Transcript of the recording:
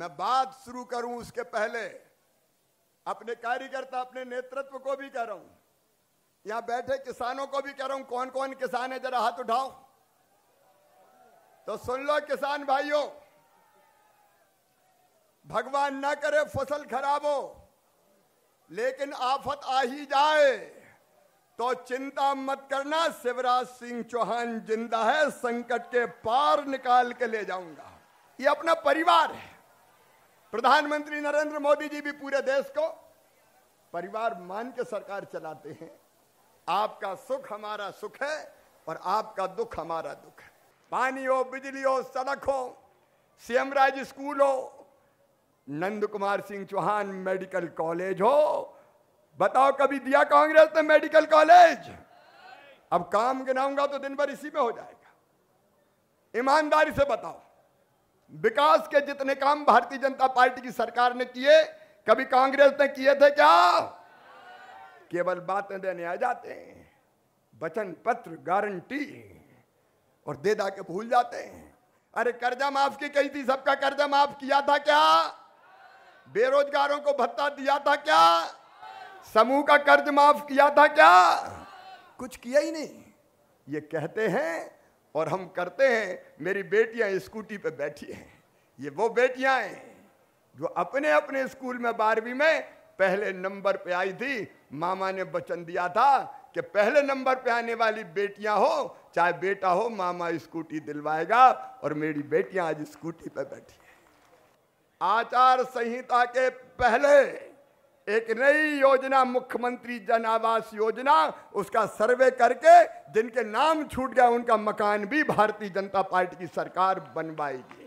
मैं बात शुरू करूँ उसके पहले, अपने कार्यकर्ता, अपने नेतृत्व को भी कह रहा हूँ। यहाँ बैठे किसानों को भी कह रहा हूँ कौन कौन किसान है, जरा हाथ उठाओ। तो सुन लो किसान भाइयों, भगवान ना करे फ़सल खराब हो, लेकिन आफत आ ही जाए तो चिंता मत करना, शिवराज सिंह चौहान ज़िंदा है, संकट के पार निकाल के ले जाऊँगा। ये अपना परिवार है। प्रधानमंत्री नरेंद्र मोदी जी भी पूरे देश को परिवार मान के सरकार चलाते हैं। आपका सुख हमारा सुख है और आपका दुख हमारा दुख है। पानी हो बिजली हो सड़क हो सीएम राज स्कूल हो नंद कुमार सिंह चौहान मेडिकल कॉलेज हो। बताओ, कभी दिया कांग्रेस ने मेडिकल कॉलेज? अब काम गिनाऊँगा तो दिन भर इसी में हो जाएगा। ईमानदारी से बताओ। विकास के जितने काम भारतीय जनता पार्टी की सरकार ने किए, कभी कांग्रेस ने किए थे क्या? केवल बातें देने आ जाते हैं, वचन पत्र गारंटी, और दे दा के भूल जाते हैं। अरे कर्जा माफ़ की कही थी, सबका कर्जा माफ़ किया था क्या? बेरोजगारों को भत्ता दिया था क्या? समूह का कर्ज माफ़ किया था क्या? कुछ किया ही नहीं। ये कहते हैं और हम करते हैं, मेरी बेटियाँ स्कूटी पे बैठी हैं। ये वो बेटियाँ हैं जो अपने अपने स्कूल में बारहवीं में पहले नंबर पे आई थी। मामा ने वचन दिया था कि पहले नंबर पे आने वाली बेटियाँ हो, चाहे बेटा हो, मामा स्कूटी दिलवाएगा और मेरी बेटियाँ आज स्कूटी पे बैठी है। आचार संहिता के पहले एक नई योजना, मुख्यमंत्री जन आवास योजना, उसका सर्वे करके जिनके नाम छूट गया, उनका मकान भी भारतीय जनता पार्टी की सरकार बनवाएगी।